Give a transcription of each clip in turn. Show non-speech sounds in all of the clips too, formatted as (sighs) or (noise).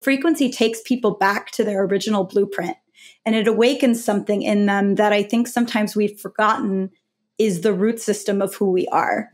Frequency takes people back to their original blueprint and it awakens something in them that I think sometimes we've forgotten is the root system of who we are.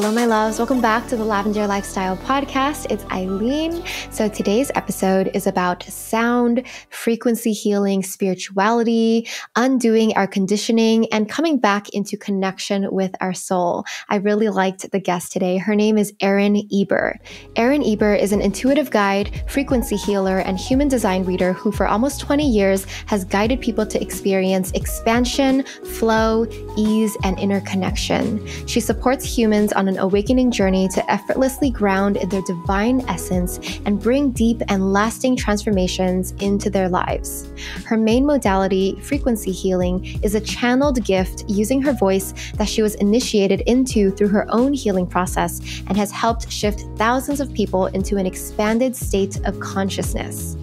Hello, my loves. Welcome back to the Lavendaire Lifestyle Podcast. It's Eileen. So, today's episode is about sound, frequency healing, spirituality, undoing our conditioning, and coming back into connection with our soul. I really liked the guest today. Her name is Erin Eber. Erin Eber is an intuitive guide, frequency healer, and human design reader who, for almost 20 years, has guided people to experience expansion, flow, ease, and inner connection. She supports humans on an awakening journey to effortlessly ground in their divine essence and bring deep and lasting transformations into their lives. Her main modality, frequency healing, is a channeled gift using her voice that she was initiated into through her own healing process and has helped shift thousands of people into an expanded state of consciousness.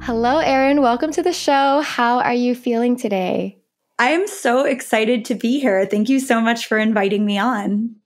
Hello, Erin. Welcome to the show. How are you feeling today? I am so excited to be here. Thank you so much for inviting me on.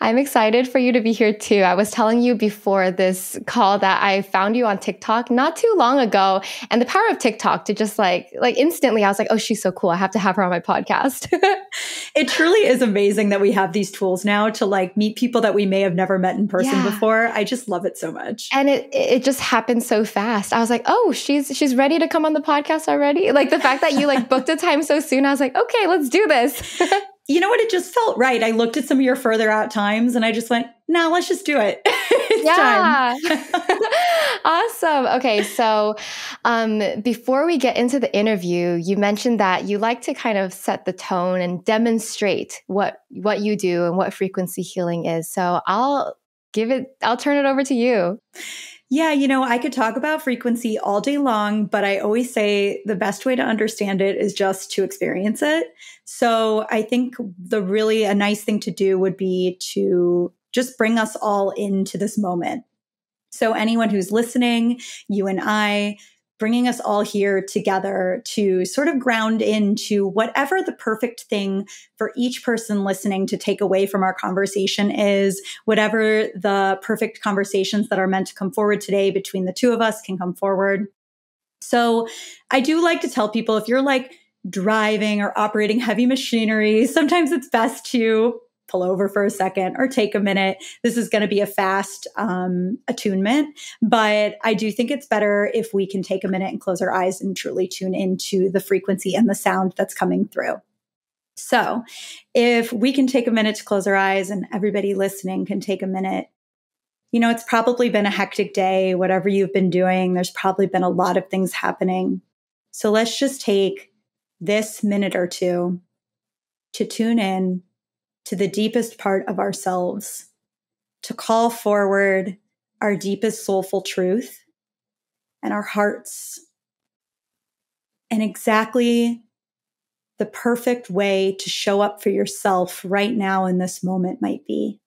I'm excited for you to be here too. I was telling you before this call that I found you on TikTok not too long ago and the power of TikTok to just like like instantly I was like, "Oh, she's so cool. I have to have her on my podcast." (laughs) it truly is amazing that we have these tools now to like meet people that we may have never met in person yeah. before. I just love it so much. And it it just happened so fast. I was like, "Oh, she's she's ready to come on the podcast already." Like the fact that you like booked a time so soon, I was like, "Okay, let's do this." (laughs) you know what? It just felt right. I looked at some of your further out times and I just went, no, nah, let's just do it. (laughs) yeah. (laughs) awesome. Okay. So, um, before we get into the interview, you mentioned that you like to kind of set the tone and demonstrate what, what you do and what frequency healing is. So I'll give it, I'll turn it over to you. Yeah, you know, I could talk about frequency all day long, but I always say the best way to understand it is just to experience it. So I think the really a nice thing to do would be to just bring us all into this moment. So anyone who's listening, you and I, bringing us all here together to sort of ground into whatever the perfect thing for each person listening to take away from our conversation is, whatever the perfect conversations that are meant to come forward today between the two of us can come forward. So I do like to tell people if you're like driving or operating heavy machinery, sometimes it's best to pull over for a second or take a minute. This is going to be a fast um, attunement, but I do think it's better if we can take a minute and close our eyes and truly tune into the frequency and the sound that's coming through. So, if we can take a minute to close our eyes and everybody listening can take a minute, you know, it's probably been a hectic day, whatever you've been doing, there's probably been a lot of things happening. So, let's just take this minute or two to tune in to the deepest part of ourselves, to call forward our deepest soulful truth and our hearts, and exactly the perfect way to show up for yourself right now in this moment might be.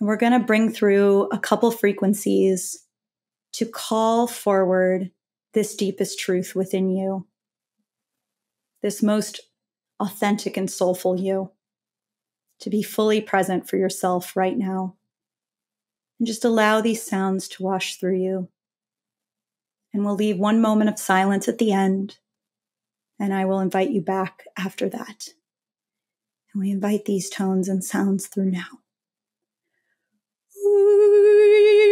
And we're going to bring through a couple frequencies to call forward this deepest truth within you, this most authentic and soulful you, to be fully present for yourself right now. And just allow these sounds to wash through you. And we'll leave one moment of silence at the end, and I will invite you back after that. And we invite these tones and sounds through now. And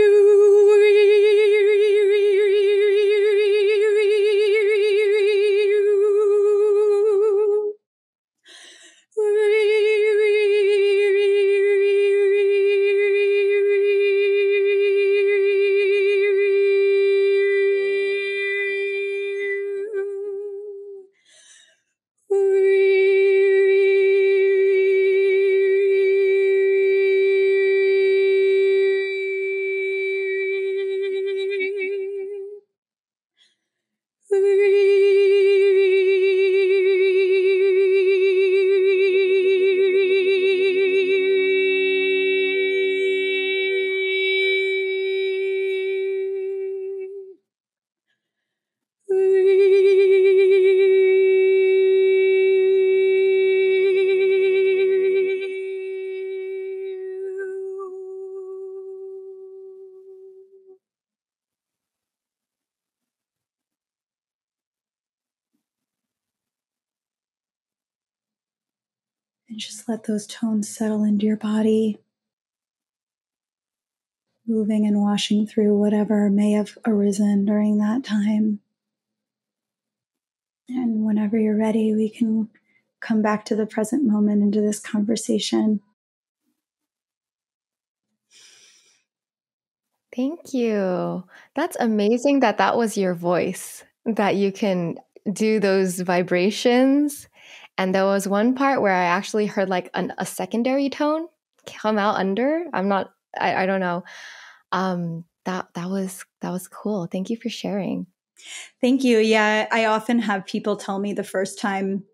those tones settle into your body, moving and washing through whatever may have arisen during that time. And whenever you're ready, we can come back to the present moment into this conversation. Thank you. That's amazing that that was your voice, that you can do those vibrations. And there was one part where I actually heard like an, a secondary tone come out under. I'm not, I, I don't know. Um, that that was that was cool. Thank you for sharing. Thank you. Yeah, I often have people tell me the first time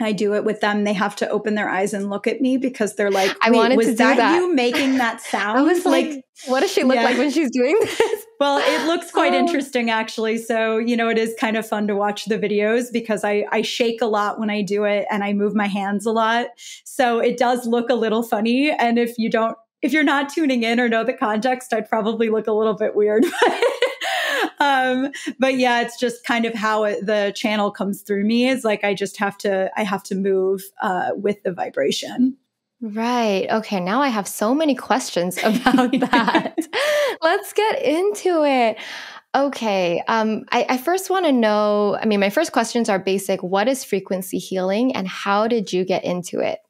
I do it with them, they have to open their eyes and look at me because they're like, I wanted was to do that, that. you making (laughs) that sound? I was like, what does she look Yeah. like when she's doing (laughs) this? Well, it looks quite Oh. interesting actually. So, you know, it is kind of fun to watch the videos because I, I shake a lot when I do it and I move my hands a lot. So it does look a little funny. And if you don't, if you're not tuning in or know the context, I'd probably look a little bit weird. (laughs) um, but yeah, it's just kind of how it, the channel comes through me. Is like I just have to, I have to move uh, with the vibration. Right. Okay. Now I have so many questions (laughs) about that. Let's get into it. Okay. Um, I, I first want to know. I mean, my first questions are basic. What is frequency healing, and how did you get into it?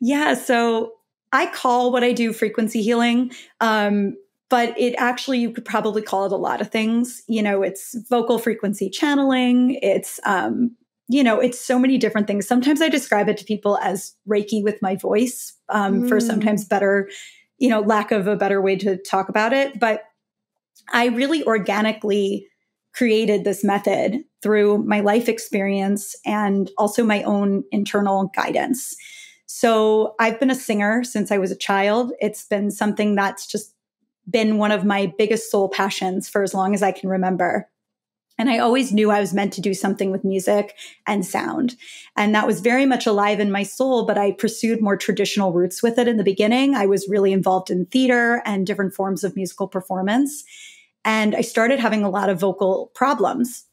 Yeah. So I call what I do frequency healing. Um, but it actually, you could probably call it a lot of things. You know, it's vocal frequency channeling. It's, um, you know, it's so many different things. Sometimes I describe it to people as Reiki with my voice um, for Mm. sometimes better, you know, lack of a better way to talk about it. But I really organically created this method through my life experience and also my own internal guidance. So I've been a singer since I was a child. It's been something that's just been one of my biggest soul passions for as long as I can remember. And I always knew I was meant to do something with music and sound. And that was very much alive in my soul, but I pursued more traditional roots with it in the beginning. I was really involved in theater and different forms of musical performance. And I started having a lot of vocal problems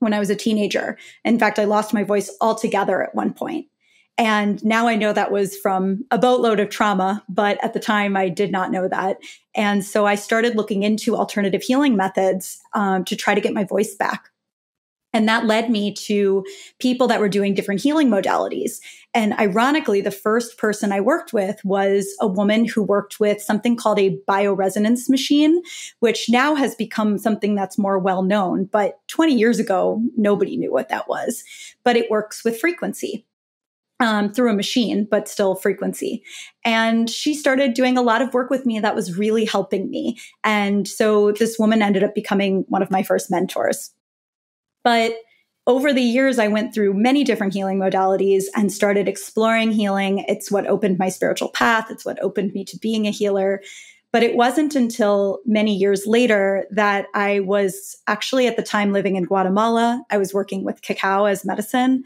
when I was a teenager. In fact, I lost my voice altogether at one point. And now I know that was from a boatload of trauma, but at the time I did not know that. And so I started looking into alternative healing methods um, to try to get my voice back. And that led me to people that were doing different healing modalities. And ironically, the first person I worked with was a woman who worked with something called a bioresonance machine, which now has become something that's more well known. But 20 years ago, nobody knew what that was. But it works with frequency um, through a machine, but still frequency. And she started doing a lot of work with me that was really helping me. And so this woman ended up becoming one of my first mentors. But over the years, I went through many different healing modalities and started exploring healing. It's what opened my spiritual path, it's what opened me to being a healer. But it wasn't until many years later that I was actually at the time living in Guatemala. I was working with cacao as medicine.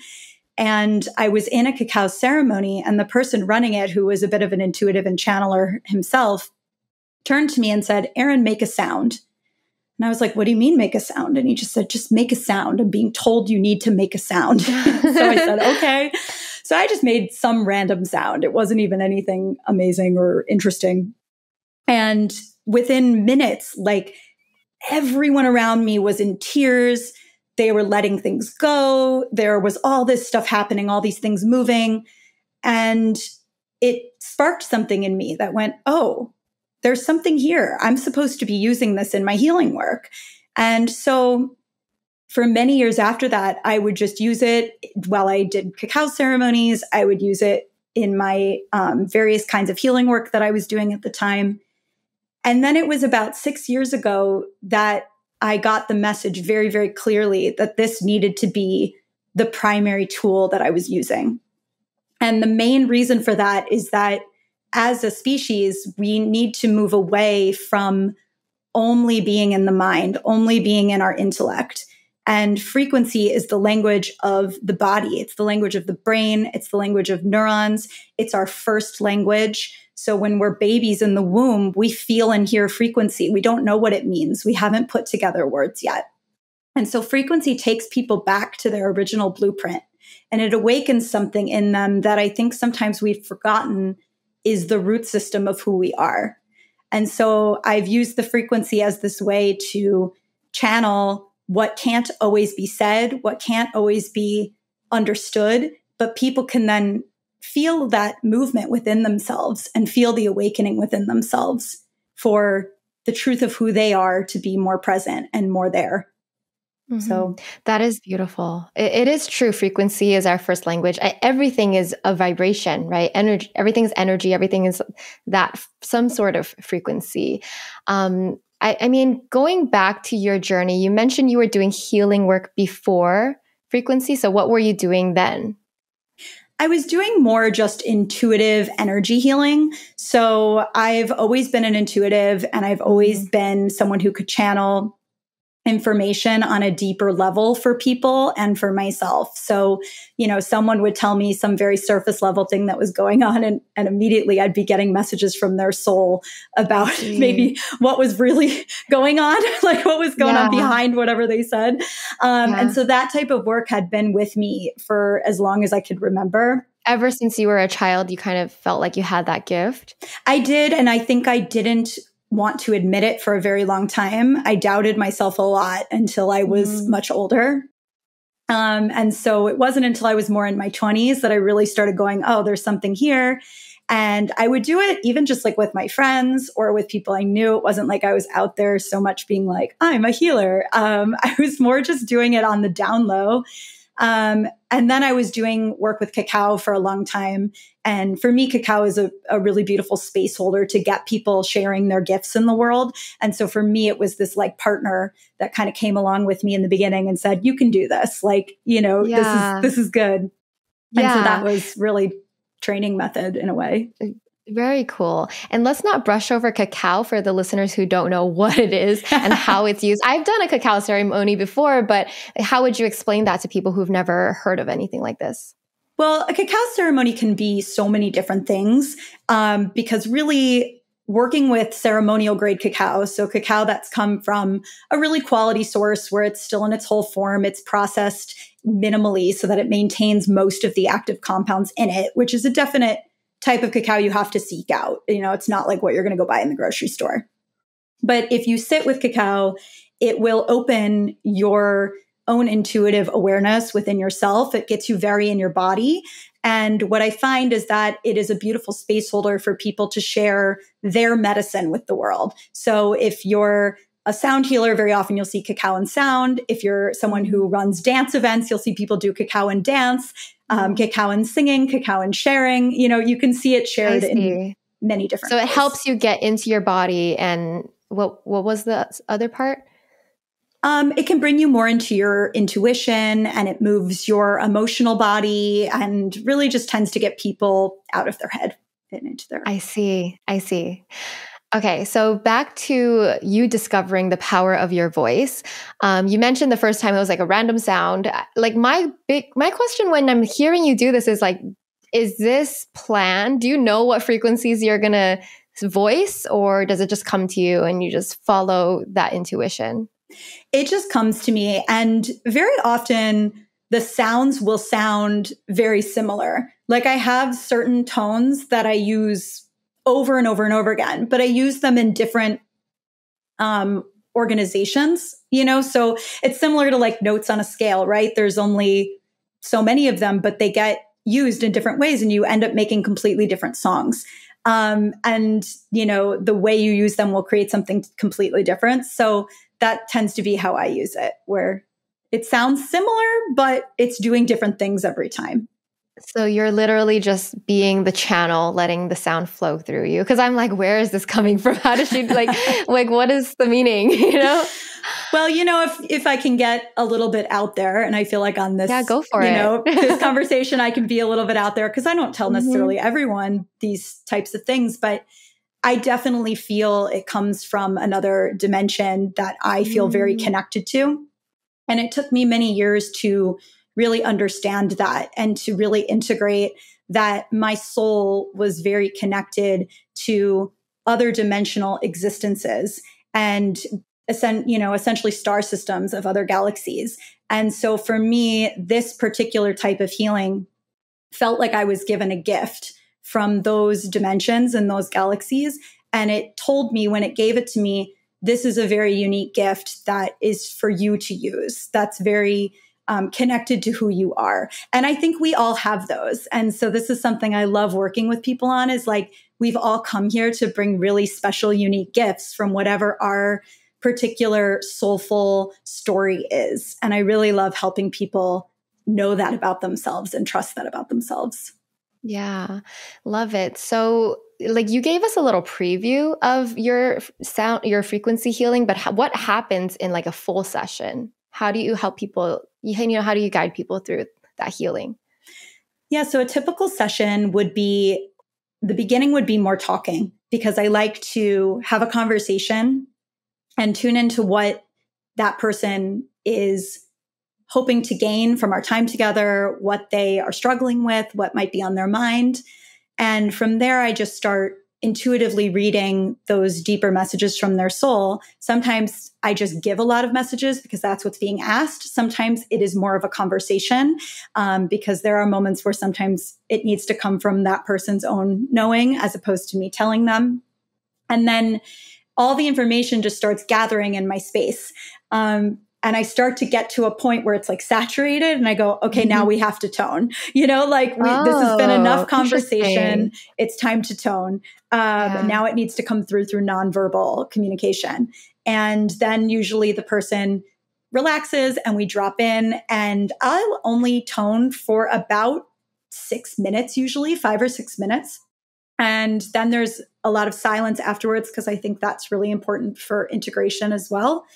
And I was in a cacao ceremony, and the person running it, who was a bit of an intuitive and channeler himself, turned to me and said, Erin, make a sound. And I was like, What do you mean make a sound? And he just said, Just make a sound. I'm being told you need to make a sound. (laughs) so I said, (laughs) Okay. So I just made some random sound. It wasn't even anything amazing or interesting. And within minutes, like everyone around me was in tears. They were letting things go. There was all this stuff happening, all these things moving. And it sparked something in me that went, oh, there's something here. I'm supposed to be using this in my healing work. And so for many years after that, I would just use it while I did cacao ceremonies. I would use it in my um, various kinds of healing work that I was doing at the time. And then it was about six years ago that I got the message very, very clearly that this needed to be the primary tool that I was using. And the main reason for that is that as a species, we need to move away from only being in the mind, only being in our intellect. And frequency is the language of the body. It's the language of the brain. It's the language of neurons. It's our first language. So when we're babies in the womb, we feel and hear frequency. We don't know what it means. We haven't put together words yet. And so frequency takes people back to their original blueprint. and it awakens something in them that I think sometimes we've forgotten is the root system of who we are. And so I've used the frequency as this way to channel what can't always be said, what can't always be understood, but people can then feel that movement within themselves and feel the awakening within themselves for the truth of who they are to be more present and more there. Mm-hmm. So that is beautiful. It, it is true. Frequency is our first language. I, everything is a vibration, right? Energy. Everything is energy. Everything is that some sort of frequency. Um, I, I mean, going back to your journey, you mentioned you were doing healing work before frequency. So what were you doing then? I was doing more just intuitive energy healing. So I've always been an intuitive and I've always mm-hmm. been someone who could channel information on a deeper level for people and for myself. So, you know, someone would tell me some very surface level thing that was going on, and, and immediately I'd be getting messages from their soul about (laughs) mm. maybe what was really (laughs) going on, (laughs) like what was going yeah. on behind whatever they said. Um, yeah. And so that type of work had been with me for as long as I could remember ever since you were a child, you kind of felt like you had that gift? I did. And I think I didn't want to admit it for a very long time. I doubted myself a lot until I was mm. much older. Um, and so it wasn't until I was more in my 20s that I really started going, oh, there's something here. And I would do it even just like with my friends or with people I knew. It wasn't like I was out there so much being like, I'm a healer. Um, (laughs) I was more just doing it on the down low um, and then I was doing work with cacao for a long time. And for me, cacao is a, a, really beautiful space holder to get people sharing their gifts in the world. And so for me, it was this like partner that kind of came along with me in the beginning and said, you can do this. Like, you know, yeah. this is, this is good. Yeah. And so that was really training method in a way. Very cool. And let's not brush over cacao for the listeners who don't know (laughs) what it is and (laughs) how it's used. I've done a cacao ceremony before, but how would you explain that to people who've never heard of anything like this? Well, a cacao ceremony can be so many different things um, because really working with ceremonial grade cacao, so cacao that's come from a really quality source where it's still in its whole form, it's processed minimally so that it maintains most of the active compounds in it, which is a definite type of cacao you have to seek out. You know, it's not like what you're going to go buy in the grocery store. But if you sit with cacao, it will open your own intuitive awareness within yourself. It gets you very in your body. And what I find is that it is a beautiful space holder for people to share their medicine with the world. So if you're a sound healer, very often you'll see cacao and sound. If you're someone who runs dance events, you'll see people do cacao and dance um, cacao and singing, cacao and sharing. You know, you can see it shared in many different. So ways. it helps you get into your body. And what what was the other part? Um, it can bring you more into your intuition and it moves your emotional body and really just tends to get people out of their head and into their. I see. I see. Okay, so back to you discovering the power of your voice. Um, you mentioned the first time it was like a random sound. Like my big my question when I'm hearing you do this is like, is this planned? Do you know what frequencies you're gonna voice, or does it just come to you and you just follow that intuition? It just comes to me, and very often the sounds will sound very similar. Like I have certain tones that I use over and over and over again, but I use them in different um, organizations, you know? So it's similar to like notes on a scale, right? There's only so many of them, but they get used in different ways and you end up making completely different songs. Um, and, you know, the way you use them will create something completely different. So that tends to be how I use it, where it sounds similar, but it's doing different things every time. So you're literally just being the channel, letting the sound flow through you. Because I'm like, where is this coming from? (laughs) How does she like, (laughs) like, what is the meaning? (laughs) You know? Well, you know, if if I can get a little bit out there, and I feel like on this, yeah, go for you it. know, this conversation, I can be a little bit out there because I don't tell mm-hmm. necessarily mm-hmm. everyone these types of things, but I definitely feel it comes from another dimension that I feel mm-hmm. very mm. connected to, and it took me many years to really understand that and to really integrate that my soul was very connected to other dimensional existences and you know essentially star systems of other galaxies And so for me, this particular type of healing felt like I was given a gift from those dimensions and those galaxies. And it told me when it gave it to me, this is a very unique gift that is for you to use. That's very um, connected to who you are. And I think we all have those. And so this is something I love working with people on is like, we've all come here to bring really special, unique gifts from whatever our particular soulful story is. And I really love helping people know that about themselves and trust that about themselves. Yeah, love it. So, like you gave us a little preview of your sound, your frequency healing, but ha- what happens in like a full session? How do you help people? You know, how do you guide people through that healing? Yeah, so a typical session would be the beginning would be more talking because I like to have a conversation and tune into what that person is hoping to gain from our time together, what they are struggling with, what might be on their mind. And from there, I just start intuitively reading those deeper messages from their soul. Sometimes I just give a lot of messages because that's what's being asked. Sometimes it is more of a conversation um, because there are moments where sometimes it needs to come from that person's own knowing as opposed to me telling them. And then all the information just starts gathering in my space. Um, and I start to get to a point where it's like saturated and I go, okay, mm-hmm. now we have to tone, you know, like we, oh, this has been enough oh, conversation. It's time to tone. Um, yeah. Now it needs to come through through nonverbal communication. And then usually the person relaxes and we drop in and I'll only tone for about six minutes, usually five or six minutes. And then there's a lot of silence afterwards because I think that's really important for integration as well.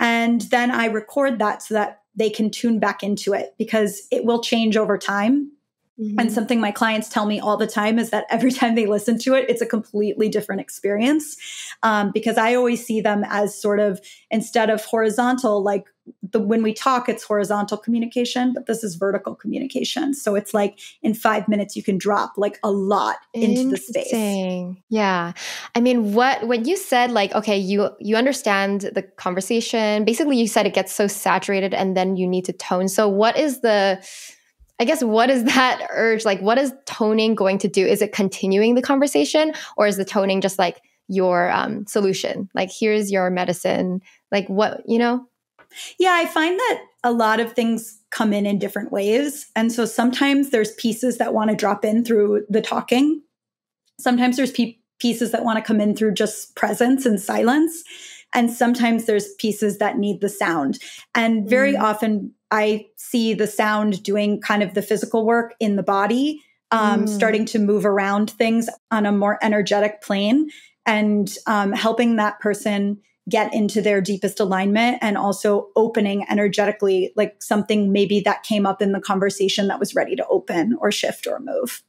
And then I record that so that they can tune back into it because it will change over time. Mm-hmm. And something my clients tell me all the time is that every (laughs) time they listen to it, it's a completely different experience. Um, because I always see them as sort of instead of horizontal, like the when we talk it's horizontal communication but this is vertical communication. So it's like in five minutes you can drop like a lot into the space. Yeah. I mean what when you said like okay you you understand the conversation basically you said it gets so saturated and then you need to tone. So what is the I guess what is that urge like what is toning going to do is it continuing the conversation or is the toning just like your um, solution like here's your medicine like what you know yeah, I find that a lot of things come in in different ways. And so sometimes there's pieces that want to drop in through the talking. Sometimes there's pe- pieces that want to come in through just presence and silence. And sometimes there's pieces that need the sound. And very mm. often I see the sound doing kind of the physical work in the body, um, mm. starting to move around things on a more energetic plane and um, helping that person get into their deepest alignment and also opening energetically, like something maybe that came up in the conversation that was ready to open or shift or move.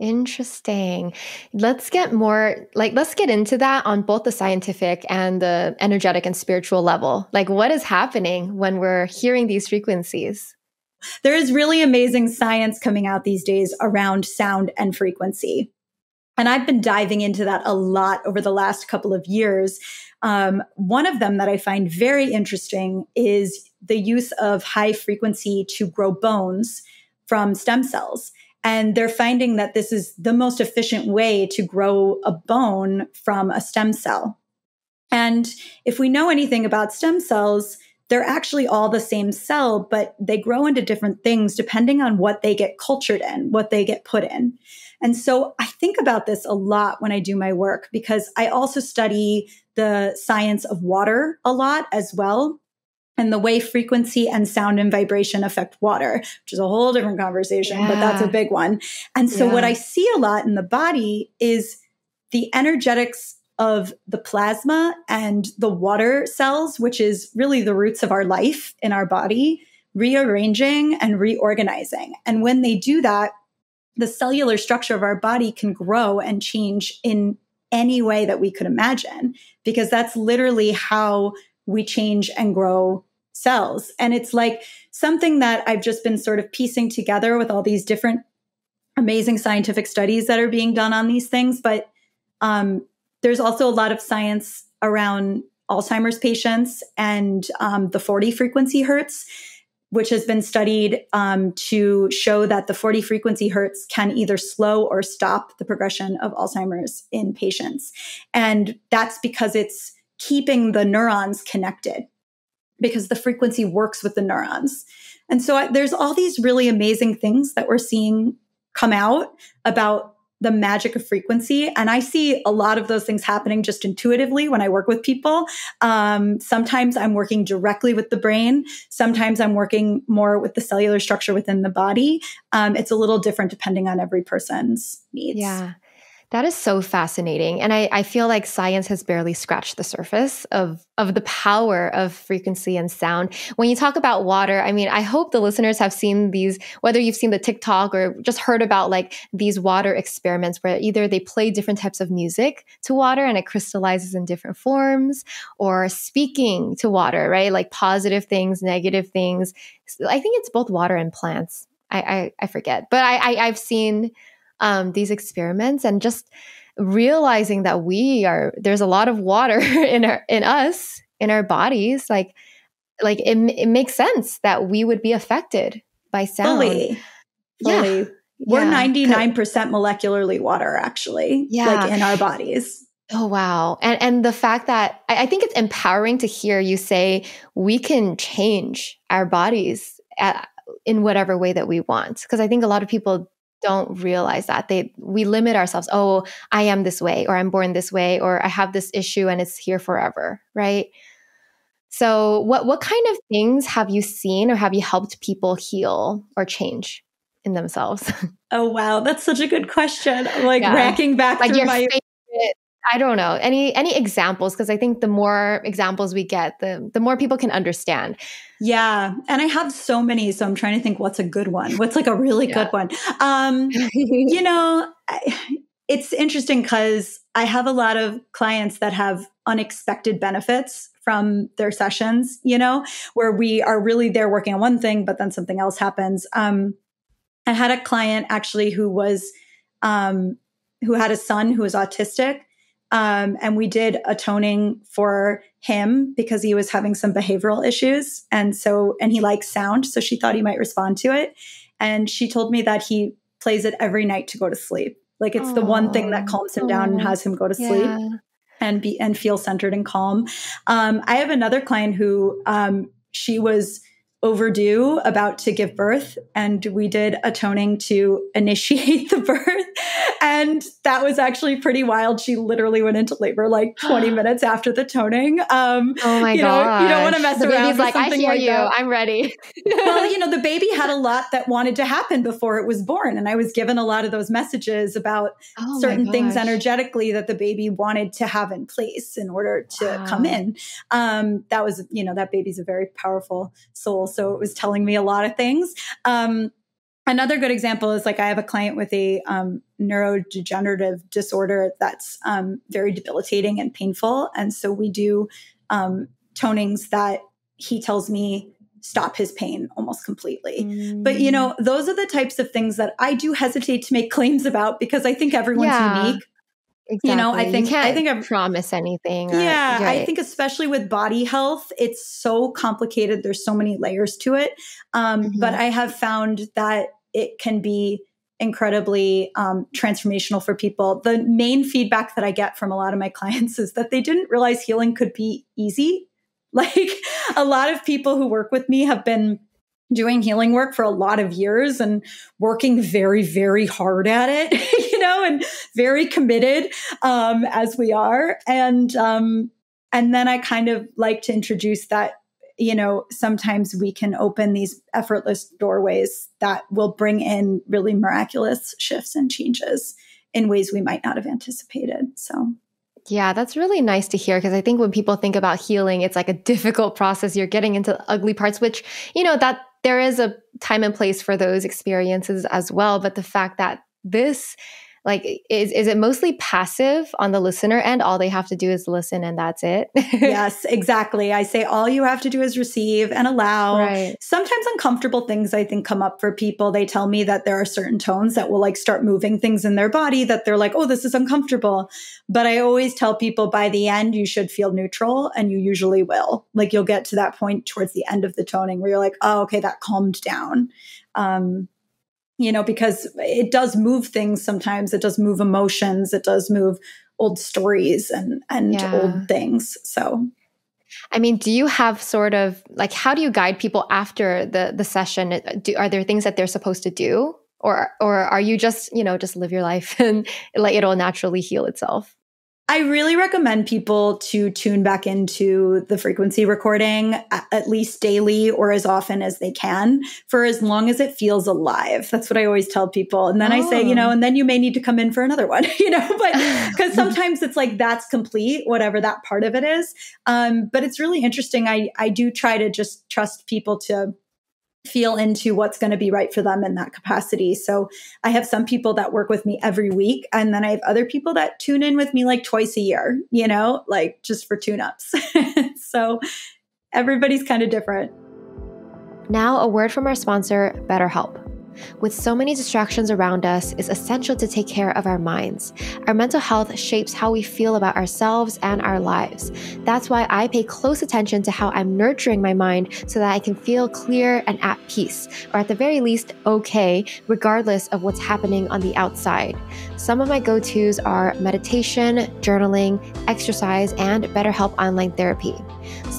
Interesting. Let's get more like let's get into that on both the scientific and the energetic and spiritual level. Like what is happening when we're hearing these frequencies? There is really amazing science coming out these days around sound and frequency. And I've been diving into that a lot over the last couple of years. Um, one of them that I find very interesting is the use of high frequency to grow bones from stem cells. And they're finding that this is the most efficient way to grow a bone from a stem cell. And if we know anything about stem cells, they're actually all the same cell, but they grow into different things depending on what they get cultured in, what they get put in. And so I think about this a lot when I do my work because I also study the science of water a lot as well and the way frequency and sound and vibration affect water, which is a whole different conversation, yeah. but that's a big one. And so, yeah. what I see a lot in the body is the energetics of the plasma and the water cells, which is really the roots of our life in our body, rearranging and reorganizing. And when they do that, the cellular structure of our body can grow and change in any way that we could imagine, because that's literally how we change and grow cells. And it's like something that I've just been sort of piecing together with all these different amazing scientific studies that are being done on these things. But um, there's also a lot of science around Alzheimer's patients and um, the 40 frequency hertz which has been studied um, to show that the 40 frequency hertz can either slow or stop the progression of Alzheimer's in patients. And that's because it's keeping the neurons connected because the frequency works with the neurons. And so I, there's all these really amazing things that we're seeing come out about the magic of frequency. And I see a lot of those things happening just intuitively when I work with people. Um, sometimes I'm working directly with the brain. Sometimes I'm working more with the cellular structure within the body. Um, it's a little different depending on every person's needs. Yeah. That is so fascinating. And I, I feel like science has barely scratched the surface of, of the power of frequency and sound. When you talk about water, I mean, I hope the listeners have seen these, whether you've seen the TikTok or just heard about like these water experiments where either they play different types of music to water and it crystallizes in different forms, or speaking to water, right? Like positive things, negative things. I think it's both water and plants. I, I, I forget, but I, I I've seen um, these experiments and just realizing that we are there's a lot of water (laughs) in our in us in our bodies like like it, it makes sense that we would be affected by sound fully fully yeah. we're yeah. 99% molecularly water actually yeah. like in our bodies Oh wow. And and the fact that I, I think it's empowering to hear you say we can change our bodies at, in whatever way that we want. Because I think a lot of people don't realize that. They we limit ourselves oh i am this way or i'm born this way or i have this issue and it's here forever right? So what what kind of things have you seen or have you helped people heal or change in themselves? (laughs) Oh wow. That's such a good question. Like yeah. racking back like through my favorite, I don't know any any examples because I think the more examples we get, the the more people can understand. Yeah, and I have so many, so I'm trying to think what's a good one. What's like a really yeah. good one? Um, (laughs) you know, it's interesting because I have a lot of clients that have unexpected benefits from their sessions. You know, where we are really there working on one thing, but then something else happens. Um, I had a client actually who was um, who had a son who was autistic um, and we did atoning for him because he was having some behavioral issues. And so, and he likes sound. So she thought he might respond to it. And she told me that he plays it every night to go to sleep. Like it's Aww. the one thing that calms him down and has him go to sleep. And be and feel centered and calm. Um, I have another client who um, she was overdue about to give birth and we did a toning to initiate (laughs) the birth and that was actually pretty wild. She literally went into labor like (gasps) 20 minutes after the toning. Um oh my god you don't want to mess the around baby's like i hear like you. that. i'm ready. (laughs) Well you know the baby had a lot that wanted to happen before it was born and i was given a lot of those messages about oh certain things energetically that the baby wanted to have in place in order to wow. come in. Um that was you know that baby's a very powerful soul so it was telling me a lot of things. Um, another good example is like I have a client with a um, neurodegenerative disorder that's um, very debilitating and painful, and so we do um, tonings that he tells me stop his pain almost completely. Mm. But you know, those are the types of things that I do hesitate to make (laughs) claims about because I think everyone's yeah. unique. Exactly. You know, I think I think I promise anything. Or, yeah, right. I think especially with body health, it's so complicated. There's so many layers to it. Um, mm-hmm. But I have found that it can be incredibly um, transformational for people. The main feedback that I get from a lot of my (laughs) clients is that they didn't realize healing could be easy. (laughs) Like a lot of people who work with me have been doing healing work for a lot of years and working very, very hard at it, (laughs) you know, and very committed um, as we are. And um, and then I kind of like to introduce that, you know, sometimes we can open these effortless doorways that will bring in really miraculous shifts and changes in ways we might not have anticipated. So yeah, that's really nice to hear because I think when people think about healing, it's like a (laughs) difficult process. You're getting into ugly parts, which, you know, that there is a time and place for those experiences as well. But the fact that this Like, is, is it mostly passive on the listener end? All they have to do is listen and that's it? (laughs) yes, exactly. I say all you have to do is receive and allow. Right. Sometimes uncomfortable things I think come up for people. They tell me that there are certain tones that will like start moving things in their body that they're like, oh, this is uncomfortable. But I always tell people by the end, you should feel neutral and you usually will. Like you'll get to that point towards the end of the toning where you're like, oh, okay, that calmed down. Um, you know, because it does move things sometimes. It does move emotions. It does move old stories and and yeah. old things. So I mean, do you have sort of like how do you guide people after the the session? Uh, do, are there things that they're supposed to do, or or are you just you know just live your life (laughs) and like it'll naturally heal itself? I really recommend people to tune back into the frequency recording at least daily or as often as they can for as long as it feels alive. That's what I always tell people. And then oh. I say, you know, oh. and then you may need to come in for another one, (laughs) you know, but (laughs) because sometimes it's like that's complete, whatever that part of it is. Um, but it's really interesting. I, I do try to just trust people to feel into what's going to be right for them in that capacity. So I have some people that work with me every week, and then I have other people that tune in with me like twice a year, you know, like just for tune ups. (laughs) so everybody's kind of different. Now, a word from our sponsor, BetterHelp. With so many distractions around us, it's essential to take care of our minds. Our mental health shapes how we feel about ourselves and our lives. That's why I pay close attention to how I'm nurturing my mind so that I can feel clear and at peace, or at the very least, okay, regardless of what's happening on the outside. Some of my go tos are meditation, journaling, exercise, and BetterHelp online therapy.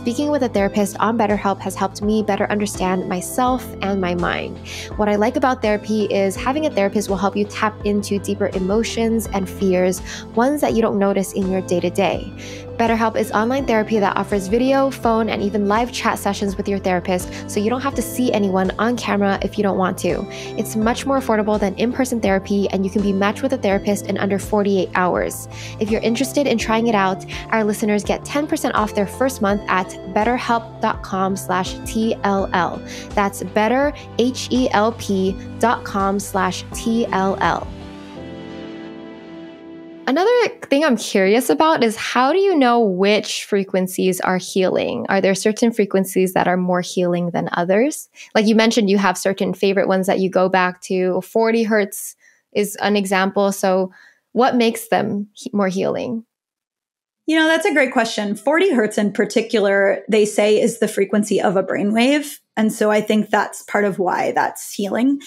Speaking with a therapist on BetterHelp has helped me better understand myself and my mind. What I like about therapy is having a therapist will help you tap into deeper emotions and fears, ones that you don't notice in your day to day. BetterHelp is online therapy that offers video, phone, and even live chat sessions with your therapist, so you don't have to see anyone on camera if you don't want to. It's much more affordable than in person therapy, and you can be matched with a therapist in under 48 hours. If you're interested in trying it out, our listeners get 10% off their first month at betterhelp.com slash TLL. That's betterhelp.com slash TLL. Another thing I'm curious about is how do you know which frequencies are healing? Are there certain frequencies that are more healing than others? Like you mentioned, you have certain favorite ones that you go back to. 40 hertz is an example. So, what makes them more healing? You know, that's a great question. 40 hertz in particular, they say is the frequency of a brainwave. And so I think that's part of why that's healing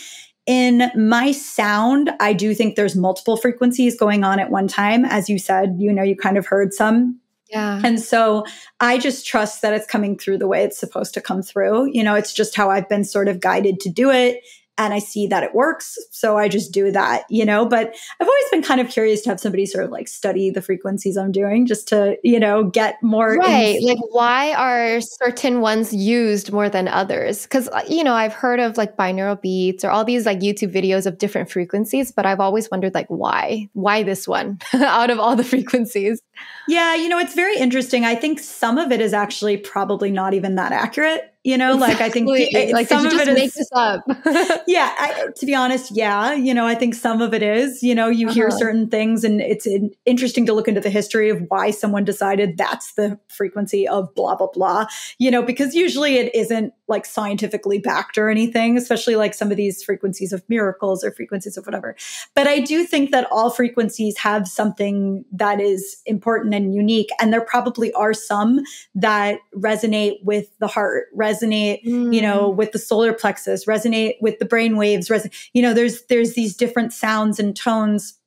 in my sound, I do think there's multiple frequencies going on at one time. As you said, you know, you kind of heard some. Yeah. And so I just trust that it's coming through the way it's supposed to come through. You know, it's just how I've been sort of guided to do it and I see that it works. So I just do that, you know. But I've always been kind of curious to have somebody sort of like study the frequencies I'm doing just to, you know, get more. Right. Ins- like, why are certain ones used more than others? Because, uh, you know, I've heard of like binaural beats or all these like YouTube videos of different frequencies, but I've always wondered, like, why? Why this one (laughs) out of all the frequencies? Yeah. You know, it's very interesting. I think some of it is actually probably not even that accurate you know, exactly. like I think like some of it make is, this up. (laughs) yeah, I, to be honest, yeah, you know, I think some of it is. You know, you uh-huh. hear certain things, and it's interesting to look into the history of why someone decided that's the frequency of blah blah blah. You know, because usually it isn't like scientifically backed or anything, especially like some of these frequencies of miracles or frequencies of whatever. But I do think that all frequencies have something that is important and unique, and there probably are some that resonate with the heart. Resonate mm. you know, mm. with the solar plexus, resonate with the brain waves, res- you know, there's there's these different sounds and tones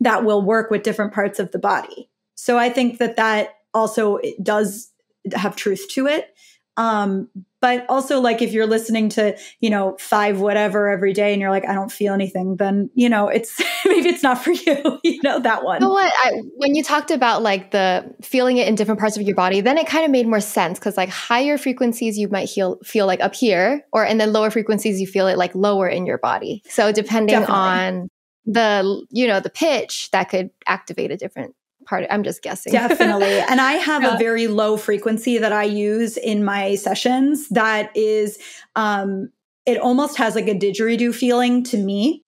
that will work with different parts of the body. So I think that that also does have truth to it. Um, but also like if you're listening to you know five whatever every day and you're like i don't feel anything then you know it's (laughs) maybe it's not for you (laughs) you know that one. You know what? I, when you talked about like the feeling it in different parts of your body then it kind of made more sense because like higher frequencies you might feel feel like up here or and then lower frequencies you feel it like lower in your body. So depending Definitely. on the you know the pitch that could activate a different part. I'm just guessing. Definitely. (laughs) And I have yeah. a very low frequency that I use in my sessions that is, um, it almost has like a didgeridoo feeling to me.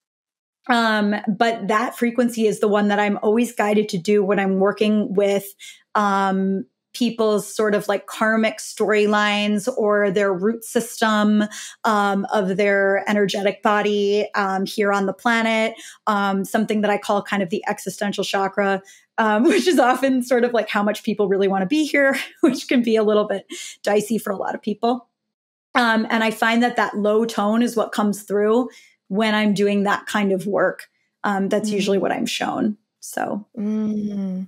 Um, but that frequency is the one that I'm always guided to do when I'm working with um, people's sort of like karmic storylines or their root system um, of their energetic body um, here on the planet. Um, something that I call kind of the existential chakra, um, (laughs) which is often sort of like how much people really want to be here, (laughs) which can be a little bit dicey for a lot of people. Um, and I find that that low tone is what comes through when I'm doing that kind of work. Um, that's mm. usually what I'm shown. So, mm.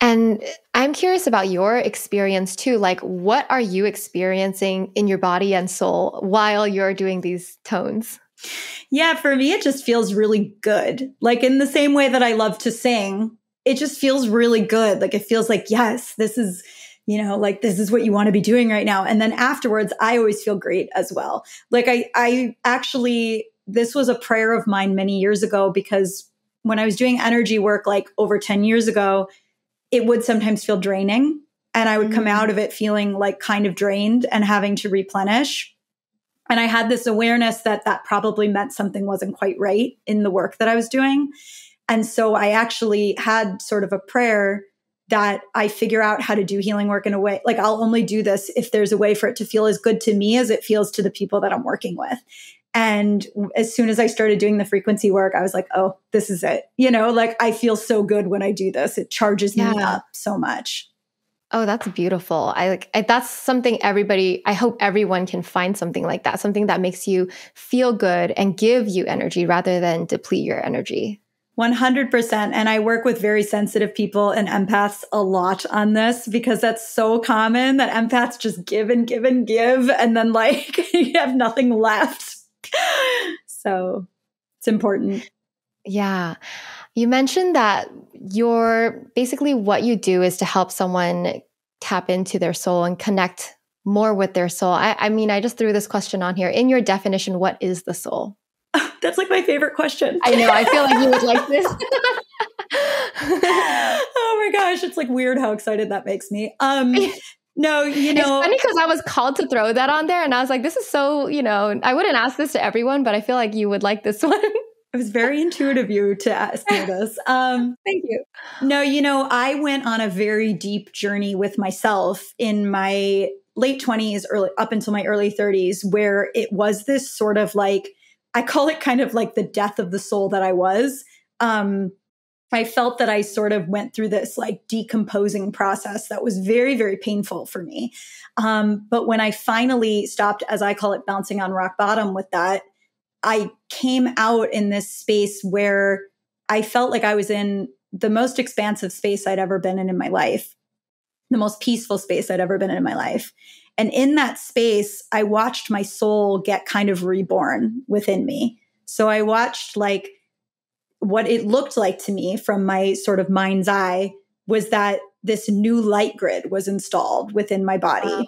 and I'm curious about your experience too. Like, what are you experiencing in your body and soul while you're doing these tones? Yeah, for me, it just feels really good. Like, in the same way that I love to sing, it just feels really good. Like, it feels like, yes, this is, you know, like this is what you want to be doing right now. And then afterwards, I always feel great as well. Like, I, I actually, this was a prayer of mine many years ago because when I was doing energy work like over 10 years ago, it would sometimes feel draining. And I would mm-hmm. come out of it feeling like kind of drained and having to replenish. And I had this awareness that that probably meant something wasn't quite right in the work that I was doing. And so I actually had sort of a prayer that I figure out how to do healing work in a way like I'll only do this if there's a way for it to feel as good to me as it feels to the people that I'm working with. And as soon as I started doing the frequency work, I was like, oh, this is it. You know, like I feel so good when I do this. It charges yeah. me up so much. Oh, that's beautiful. I like I, that's something everybody, I hope everyone can find something like that, something that makes you feel good and give you energy rather than deplete your energy. 100%. And I work with very sensitive people and empaths a lot on this because that's so common that empaths just give and give and give. And then, like, (laughs) you have nothing left. so it's important. Yeah. You mentioned that your basically what you do is to help someone tap into their soul and connect more with their soul. I, I mean, I just threw this question on here. In your definition, what is the soul? (laughs) That's like my favorite question. I know. I feel like you would like this. (laughs) oh my gosh, it's like weird how excited that makes me. Um no, you know, it's funny because I was called to throw that on there, and I was like, "This is so," you know. I wouldn't ask this to everyone, but I feel like you would like this (laughs) one. It was very intuitive of you to ask me this. Um, Thank you. No, you know, I went on a very deep journey with myself in my late 20s, early up until my early 30s, where it was this sort of like, I call it kind of like the death of the soul that I was. Um, I felt that I sort of went through this like decomposing process that was very, very painful for me. Um, but when I finally stopped, as I call it, bouncing on rock bottom with that, I came out in this space where I felt like I was in the most expansive space I'd ever been in in my life, the most peaceful space I'd ever been in in my life. And in that space, I watched my soul get kind of reborn within me. So I watched like, what it looked like to me from my sort of mind's eye was that this new light grid was installed within my body. Wow.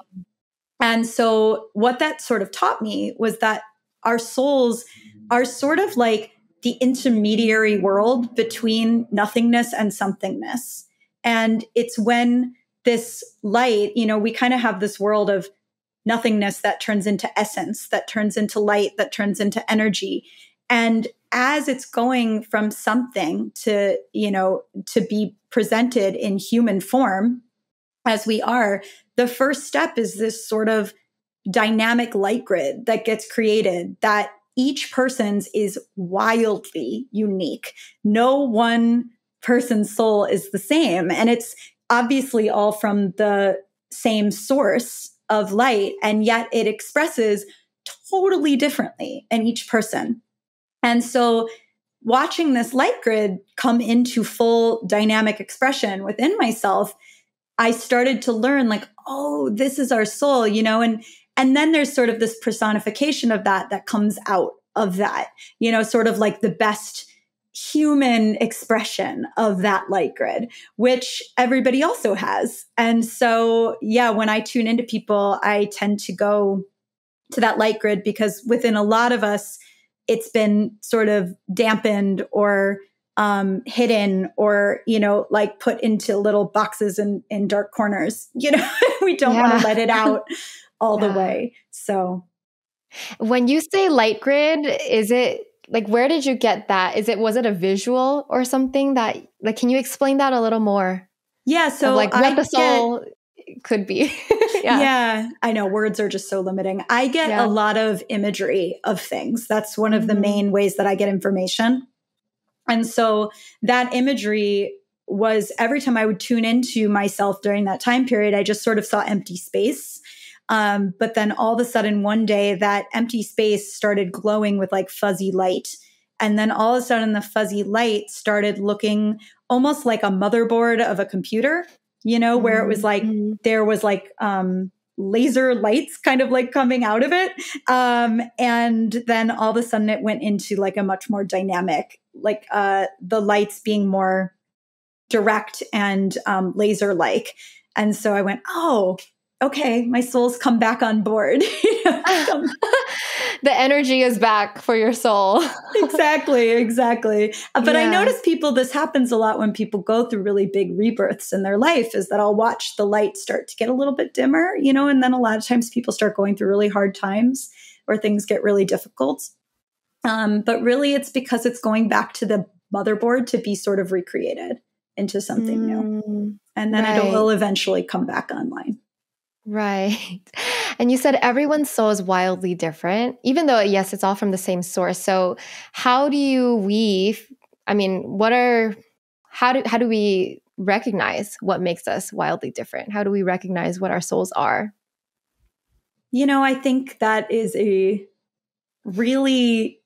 And so, what that sort of taught me was that our souls are sort of like the intermediary world between nothingness and somethingness. And it's when this light, you know, we kind of have this world of nothingness that turns into essence, that turns into light, that turns into energy. And as it's going from something to, you know, to be presented in human form as we are, the first step is this sort of dynamic light grid that gets created that each person's is wildly unique. No one person's soul is the same. And it's obviously all from the same source of light, and yet it expresses totally differently in each person. And so watching this light grid come into full dynamic expression within myself, I started to learn like, oh, this is our soul, you know, and and then there's sort of this personification of that that comes out of that, you know, sort of like the best human expression of that light grid, which everybody also has. And so, yeah, when I tune into people, I tend to go to that light grid because within a lot of us, it's been sort of dampened or um, hidden or you know like put into little boxes in, in dark corners (laughs) you know we don't yeah. want to let it out (laughs) all yeah. the way so when you say light grid is it like where did you get that? Is it was it a visual or something that like can you explain that a little more? Yeah, so like what I the soul get, could be. (laughs) yeah. yeah. I know words are just so limiting. I get yeah. a lot of imagery of things. That's one of the mm-hmm. main ways that I get information. And so that imagery was every time I would tune into myself during that time period, I just sort of saw empty space. Um, but then all of a sudden, one day, that empty space started glowing with like fuzzy light. And then all of a sudden, the fuzzy light started looking almost like a motherboard of a computer, you know, where it was like mm-hmm. there was like um, laser lights kind of like coming out of it. Um, and then all of a sudden, it went into like a much more dynamic, like uh, the lights being more direct and um, laser like. And so I went, oh, okay, my soul's come back on board. (laughs) (laughs) the energy is back for your soul. (laughs) exactly, exactly. Uh, but yeah. I notice people, this happens a lot when people go through really big rebirths in their life, is that I'll watch the light start to get a little bit dimmer, you know, and then a lot of times people start going through really hard times where things get really difficult. Um, but really, it's because it's going back to the motherboard to be sort of recreated into something mm, new. And then right. it will eventually come back online. Right. (laughs) And you said everyone's soul is wildly different, even though, yes, it's all from the same source. So, how do you weave? I mean, what are, how do, how do we recognize what makes us wildly different? How do we recognize what our souls are? You know, I think that is a really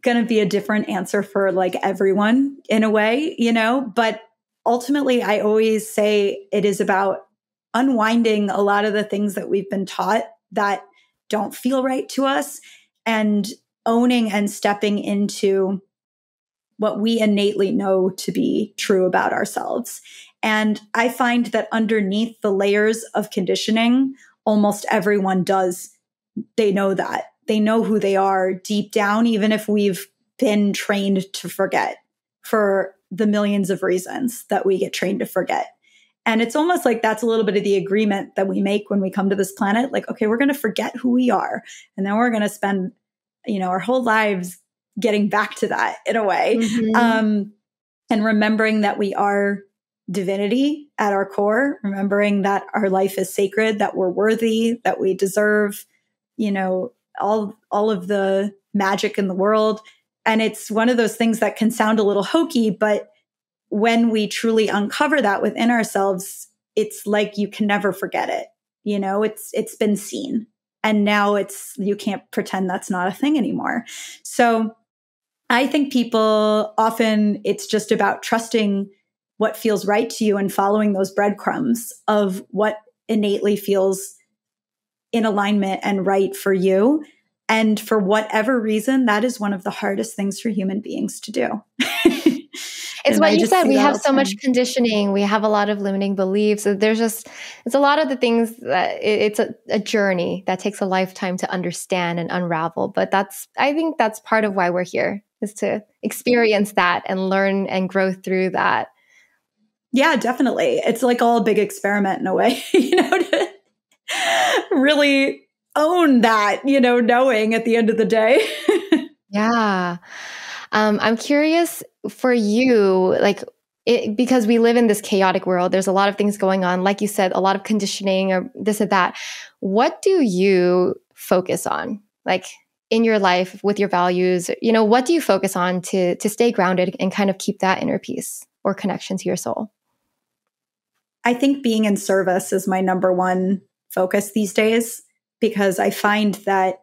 going to be a different answer for like everyone in a way, you know, but ultimately, I always say it is about unwinding a lot of the things that we've been taught that don't feel right to us and owning and stepping into what we innately know to be true about ourselves. And I find that underneath the layers of conditioning, almost everyone does. They know that. They know who they are deep down, even if we've been trained to forget for the millions of reasons that we get trained to forget. And it's almost like that's a little bit of the agreement that we make when we come to this planet. Like, okay, we're going to forget who we are. And then we're going to spend, you know, our whole lives getting back to that in a way. Mm-hmm. Um, and remembering that we are divinity at our core, remembering that our life is sacred, that we're worthy, that we deserve, you know, all, all of the magic in the world and it's one of those things that can sound a little hokey, but when we truly uncover that within ourselves, it's like you can never forget it. You know, it's it's been seen. And now it's you can't pretend that's not a thing anymore. So I think people often it's just about trusting what feels right to you and following those breadcrumbs of what innately feels in alignment and right for you and for whatever reason, that is one of the hardest things for human beings to do. (laughs) it's what you said. We have so much conditioning. We have a lot of limiting beliefs. There's just, it's a lot of the things that it's a, a journey that takes a lifetime to understand and unravel. But that's, I think that's part of why we're here is to experience that and learn and grow through that. Yeah, definitely. It's like all a big experiment in a way, (laughs) you know, to really own that, you know, knowing at the end of the day. (laughs) yeah. Um, I'm curious for you, like, it, because we live in this chaotic world, there's a lot of things going on. Like you said, a lot of conditioning or this or that. What do you focus on? Like, in your life with your values you know what do you focus on to to stay grounded and kind of keep that inner peace or connection to your soul i think being in service is my number one focus these days because I find that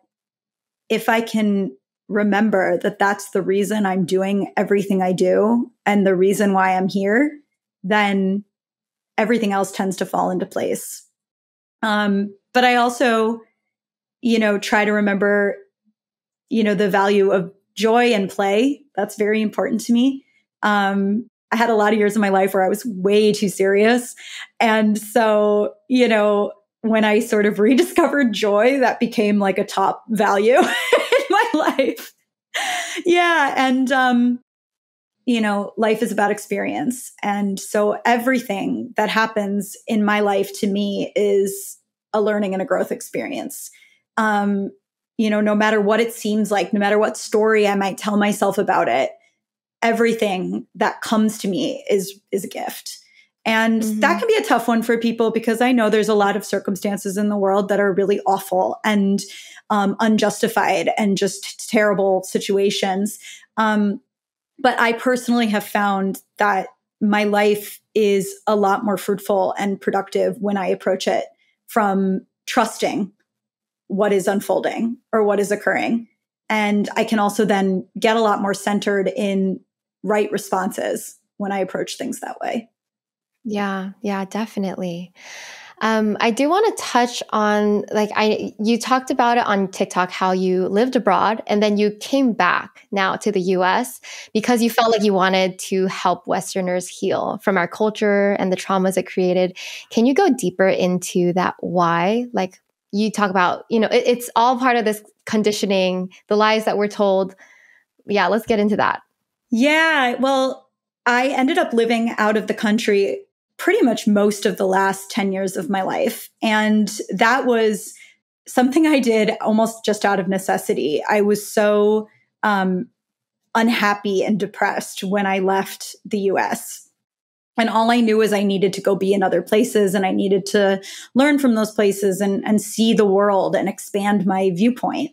if I can remember that that's the reason I'm doing everything I do and the reason why I'm here, then everything else tends to fall into place. Um, but I also, you know, try to remember, you know, the value of joy and play. That's very important to me. Um, I had a lot of years in my life where I was way too serious. And so, you know, when I sort of (laughs) rediscovered joy, that became like a top value (laughs) life. (laughs) Yeah. And, um, you know, life is about experience. And so everything that happens in my life to me is a learning and a growth experience. Um, you know, no matter what it seems like, no matter what story I might tell myself about it, everything that comes to me is is a gift. And mm-hmm. that can be a tough one for people because I know there's a lot of circumstances in the world that are really awful and um, unjustified and just terrible situations. Um, but I personally have found that my life is a lot more fruitful and productive when I approach it from trusting what is unfolding or what is occurring. And I can also then get a lot more centered in right responses when I approach things that way. Yeah, yeah, definitely. Um, I do want to touch on like I you talked about it on TikTok how you lived abroad and then you came back now to the US because you felt like you wanted to help Westerners heal from our culture and the traumas it created. Can you go deeper into that why? Like you talk about, you know, it, it's all part of this conditioning, the lies that we're told. Yeah, let's get into that. Yeah, well, I ended up living out of the country pretty much most of the last 10 years of my life. And that was something I did almost just out of necessity. I was so um, unhappy and depressed when I left the US. And all I knew was I needed to go be in other places and I needed to learn from those places and, and see the world and expand my viewpoint.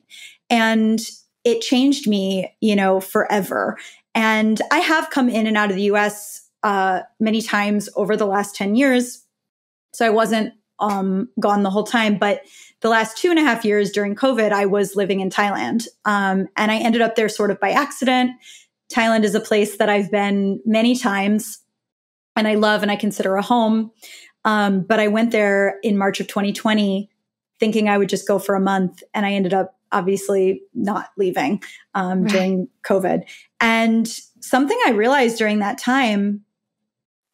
And it changed me, you know, forever. And I have come in and out of the US uh, many times over the last 10 years. So I wasn't um, gone the whole time. But the last two and a half years during COVID, I was living in Thailand. Um, and I ended up there sort of by accident. Thailand is a place that I've been many times and I love and I consider a home. Um, but I went there in March of 2020 thinking I would just go for a month. And I ended up obviously not leaving um, right. during COVID. And something I realized during that time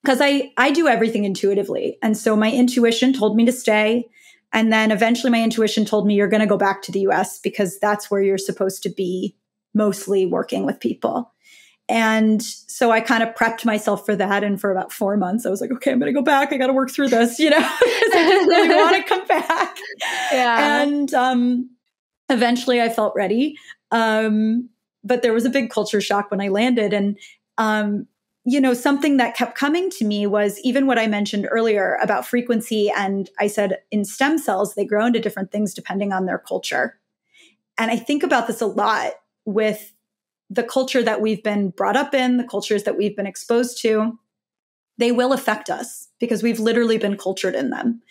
because I I do everything intuitively. And so my intuition told me to stay. And then eventually my intuition told me you're going to go back to the US because that's where you're supposed to be mostly working with people. And so I kind of prepped myself for that. And for about four months, I was like, okay, I'm going to go back. I got to work through this, you know, (laughs) because I didn't really want to (laughs) come back. Yeah. And um, eventually I felt ready. Um, but there was a big culture shock when I landed. And um, you know, something that kept coming to me was even what I mentioned earlier about frequency. And I said in stem cells, they grow into different things depending on their culture. And I think about this a lot with the culture that we've been brought up in, the cultures that we've been exposed to. They will affect us because we've literally been cultured in them.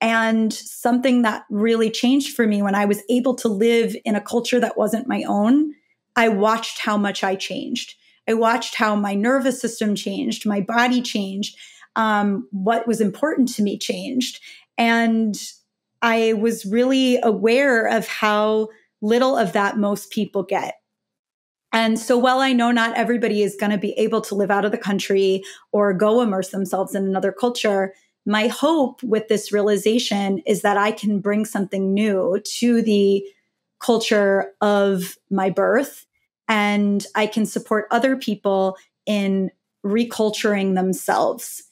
And something that really changed for me when I was able to live in a culture that wasn't my own, I watched how much I changed I watched how my nervous system changed, my body changed, um, what was important to me changed. And I was really aware of how little of that most people get. And so, while I know not everybody is going to be able to live out of the country or go immerse themselves in another culture, my hope with this realization is that I can bring something new to the culture of my birth and I can support other people in reculturing themselves.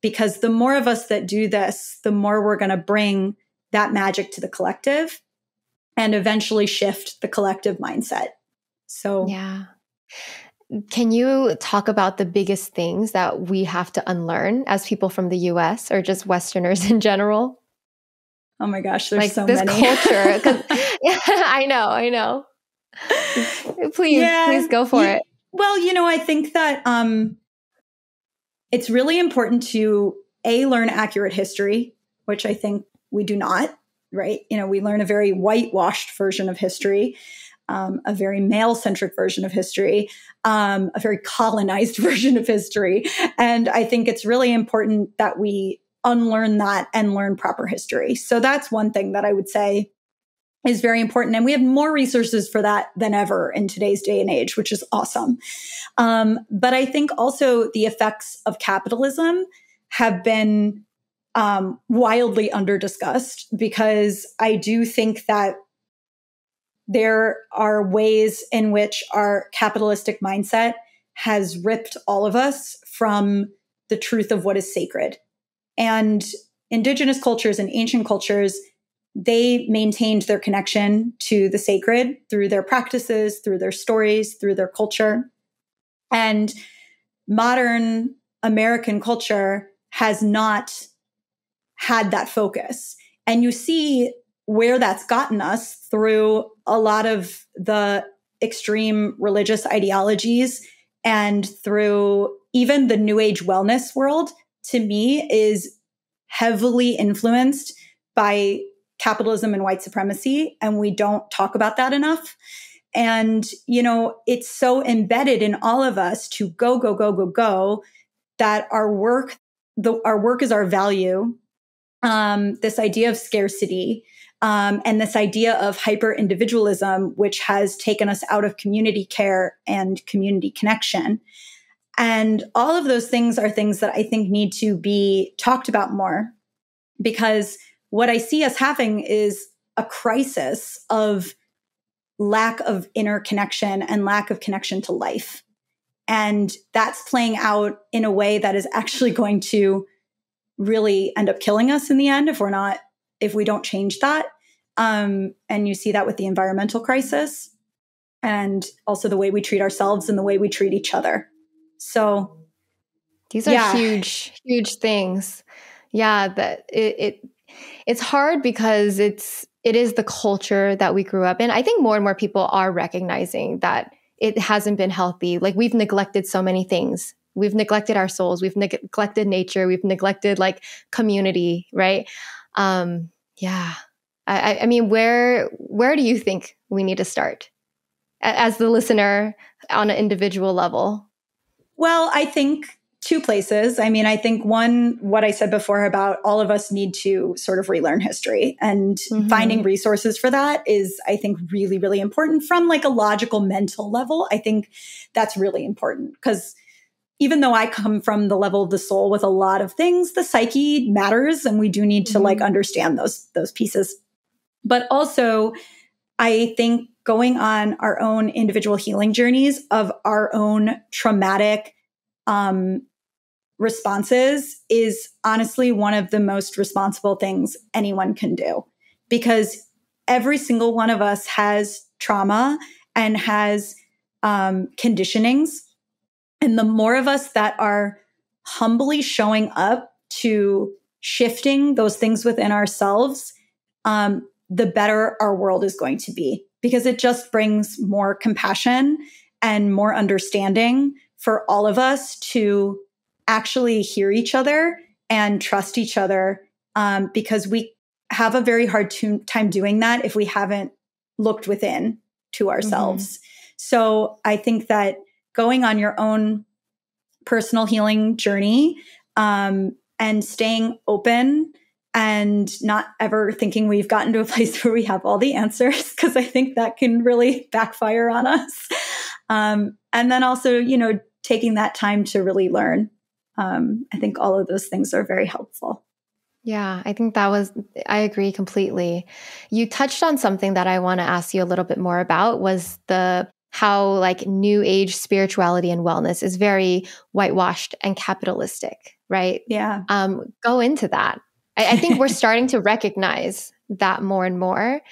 Because the more of us that do this, the more we're going to bring that magic to the collective and eventually shift the collective mindset. So, yeah. Can you talk about the biggest things that we have to unlearn as people from the US or just Westerners in general? Oh my gosh, there's like so this many. culture. (laughs) (laughs) yeah, I know, I know. (laughs) please, yeah, please go for it. Well, you know, I think that um, it's really important to a learn accurate history, which I think we do not. Right? You know, we learn a very whitewashed version of history. Um, a very male centric version of history, um, a very colonized (laughs) version of history. And I think it's really important that we unlearn that and learn proper history. So that's one thing that I would say is very important. And we have more resources for that than ever in today's day and age, which is awesome. Um, but I think also the effects of capitalism have been um, wildly under discussed because I do think that there are ways in which our capitalistic mindset has ripped all of us from the truth of what is sacred. And indigenous cultures and ancient cultures they maintained their connection to the sacred through their practices, through their stories, through their culture. And modern American culture has not had that focus. And you see where that's gotten us through a lot of the extreme religious ideologies and through even the new age wellness world to me is heavily influenced by capitalism and white supremacy and we don't talk about that enough and you know it's so embedded in all of us to go go go go go that our work the our work is our value um, this idea of scarcity um, and this idea of hyper individualism, which has taken us out of community care and community connection. And all of those things are things that I think need to be talked about more because what I see us having is a crisis of lack of inner connection and lack of connection to life. And that's playing out in a way that is actually (laughs) going to really end up killing us in the end if we're not if we don't change that. Um, and you see that with the environmental crisis and also the way we treat ourselves and the way we treat each other. So these are yeah. huge, huge things. Yeah, that it, it it's hard because it's it is the culture that we grew up in. I think more and more people are recognizing that it hasn't been healthy. Like we've neglected so many things. We've neglected our souls. We've neglected nature. We've neglected like community, right? Um, yeah. I, I mean, where where do you think we need to start as the listener on an individual level? Well, I think two places. I mean, I think one, what I said before about all of us need to sort of relearn history and mm-hmm. finding resources for that is, I think, really, really important from like a logical mental level. I think that's really important because even though I come from the level of the soul with a lot of things, the psyche matters and we do need to mm-hmm. like understand those those pieces. But also I think going on our own individual healing journeys of our own traumatic um, responses is honestly one of the most responsible things anyone can do because every single one of us has trauma and has um, conditionings. And the more of us that are humbly showing up to shifting those things within ourselves, um, the better our world is going to be because it just brings more compassion and more understanding for all of us to actually hear each other and trust each other um, because we have a very hard to- time doing that if we haven't looked within to ourselves. Mm-hmm. So I think that going on your own personal healing journey um, and staying open and not ever thinking we've gotten to a (laughs) place where we have all the answers because I think that can really backfire on us. Um, and then also, you know, taking that time to really learn. Um, I think all of those things are very helpful. Yeah, I think that was, I agree completely. You touched on something that I want to ask you a little bit more about was the how like new age spirituality and wellness is very whitewashed and capitalistic, right? Yeah. Um, go into that. I, I think we're (laughs) starting to recognize that more and more.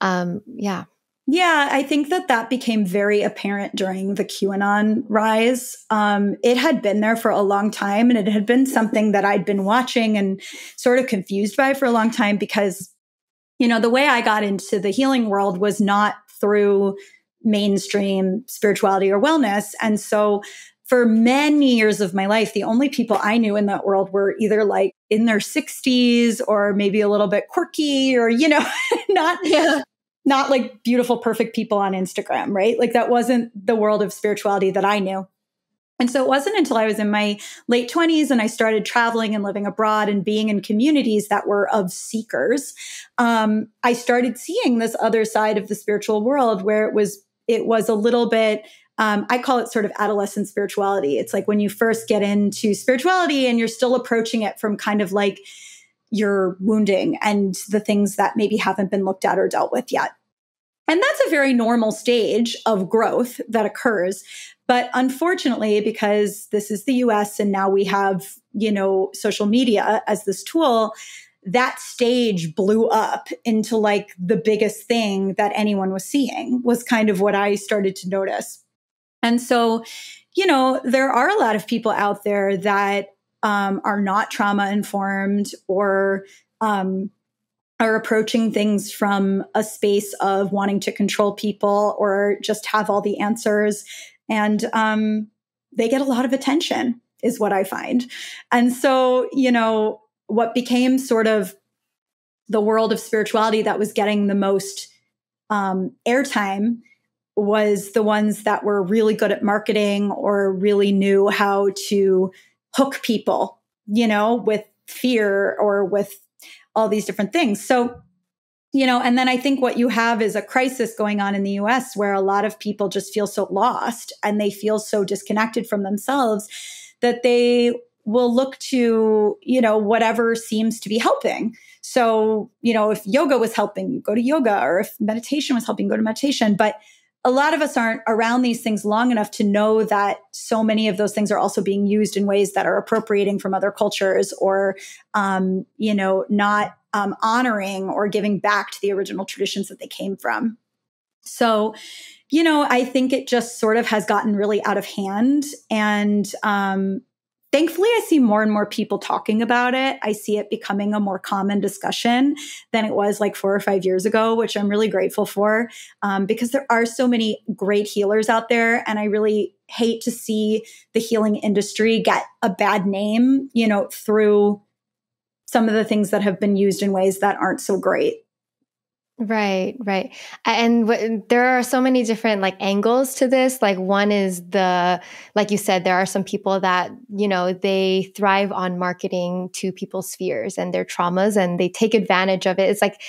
Um, yeah. Yeah, I think that that became very apparent during the QAnon rise. Um, it had been there for a long time, and it had been something that I'd been watching and sort of confused by for a long time because, you know, the way I got into the healing world was not through mainstream spirituality or wellness. And so for many years of my life, the only people I knew in that world were either like in their 60s or maybe a little bit quirky or, you know, (laughs) not, yeah. Not like beautiful, perfect people on Instagram, right? Like that wasn't the world of spirituality that I knew. And so it wasn't until I was in my late 20s and I started traveling and living abroad and being in communities that were of seekers. Um, I started seeing this other side of the spiritual world where it was it was a little bit um, I call it sort of adolescent spirituality. It's like when you first get into spirituality and you're still approaching it from kind of like your wounding and the things that maybe haven't been looked at or dealt with yet. And that's a very normal stage of growth that occurs. But unfortunately, because this is the US and now we have, you know, social media as this tool, that stage blew up into like the biggest thing that anyone was seeing was kind of what I started to notice. And so, you know, there are a lot of people out there that um, are not trauma informed or um, are approaching things from a space of wanting to control people or just have all the answers. And um, they get a lot of attention, is what I find. And so, you know, what became sort of the world of spirituality that was getting the most um, airtime was the ones that were really good at marketing or really knew how to hook people, you know, with fear or with all these different things. So, you know, and then I think what you have is a crisis going on in the US where a lot of people just feel so lost and they feel so disconnected from themselves that they will look to, you know, whatever seems to be helping. So, you know, if yoga was helping, you go to yoga, or if meditation was helping, go to meditation. But a lot of us aren't around these things long enough to know that so many of those things are also being used in ways that are appropriating from other cultures or, um, you know, not um, honoring or giving back to the original traditions that they came from. So, you know, I think it just sort of has gotten really out of hand. And um, thankfully i see more and more people talking about it. I see it becoming a more common discussion than it was like four or five years ago which i'm really grateful for um, because there are so many great healers out there and i really hate to see the healing industry get a bad name you know through some of the things that have been used in ways that aren't so great Right, right. And w- there are so many different like angles to this. Like one is the like you said there are some people that, you know, they thrive on marketing to people's fears and their traumas and they take advantage of it. It's like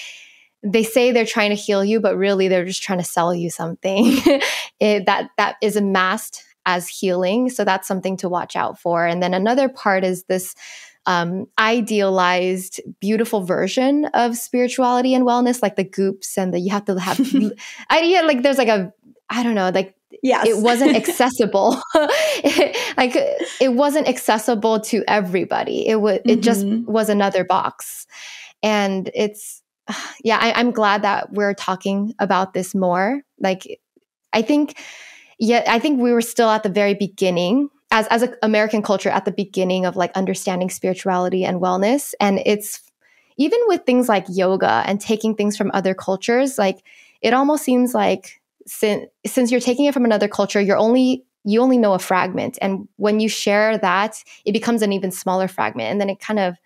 they say they're trying to heal you but really they're just trying to sell you something. (laughs) it, that that is amassed as healing. So that's something to watch out for. And then another part is this um, idealized, beautiful version of spirituality and wellness, like the goops and the you have to have. (laughs) I yeah, like there's like a I don't know, like yes. it wasn't (laughs) accessible. (laughs) like it wasn't accessible to everybody. It was It mm-hmm. just was another box, and it's (sighs) yeah. I, I'm glad that we're talking about this more. Like I think yeah, I think we were still at the very beginning as as an American culture at the beginning of like understanding spirituality and wellness. And it's even with things like yoga and taking things from other cultures, like it almost seems like since since you're taking it from another culture, you're only you only know a fragment. And when you share that, it becomes an even smaller fragment. And then it kind of